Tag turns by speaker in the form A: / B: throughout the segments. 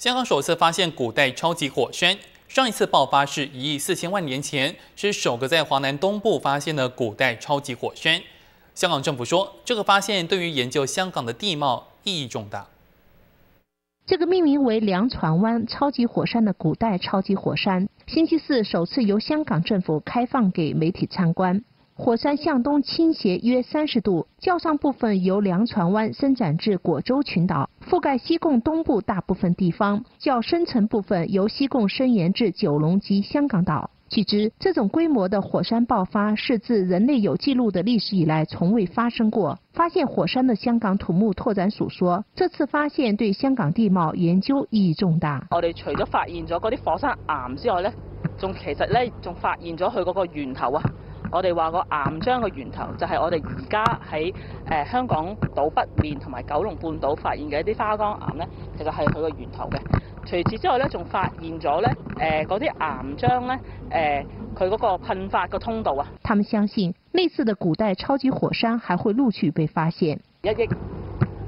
A: 香港首次发现古代超级火山，上一次爆发是一亿四千万年前，是首个在华南东部发现的古代超级火山。香港政府说，这个发现对于研究香港的地貌意义重大。
B: 这个命名为梁船湾超级火山的古代超级火山，星期四首次由香港政府开放给媒体参观。火山向东倾斜约三十度，较上部分由梁船湾伸展至果洲群岛，覆盖西贡东部大部分地方；较深层部分由西贡伸延至九龙及香港岛。据知，这种规模的火山爆发是自人类有记录的历史以来从未发生过。发现火山的香港土木拓展署说，这次发现对香港地貌研究意义重大。
C: 我哋除咗发现咗嗰啲火山岩之外咧，仲其实咧仲发现咗佢嗰个源头啊。我哋話個岩漿嘅源頭就係我哋而家喺誒香港島北面同埋九龍半島發現嘅一啲花崗岩咧，其實係佢個源頭嘅。除此之外咧，仲發現咗咧誒嗰啲岩漿咧誒佢嗰個噴發嘅通道啊。
B: 他們相信類似的古代超級火山還會陸續被發現。
C: 一億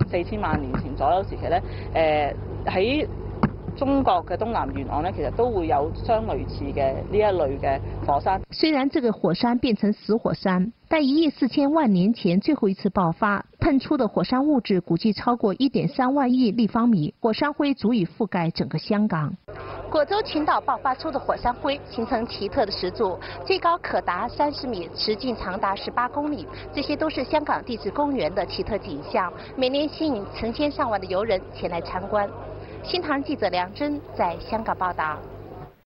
C: 四千萬年前左右時期咧，誒喺中國嘅東南沿岸呢，其實都會有相類似嘅呢一類嘅火山。
B: 雖然這個火山變成死火山，但一億四千萬年前最後一次爆發，噴出的火山物質估計超過一點三萬億立方米，火山灰足以覆蓋整個香港。果洲群島爆發出的火山灰形成奇特的石柱，最高可達三十米，直徑長達十八公里。這些都是香港地質公園的奇特景象，每年吸引成千上萬的遊人前來參觀。新唐记者梁真在香港报道。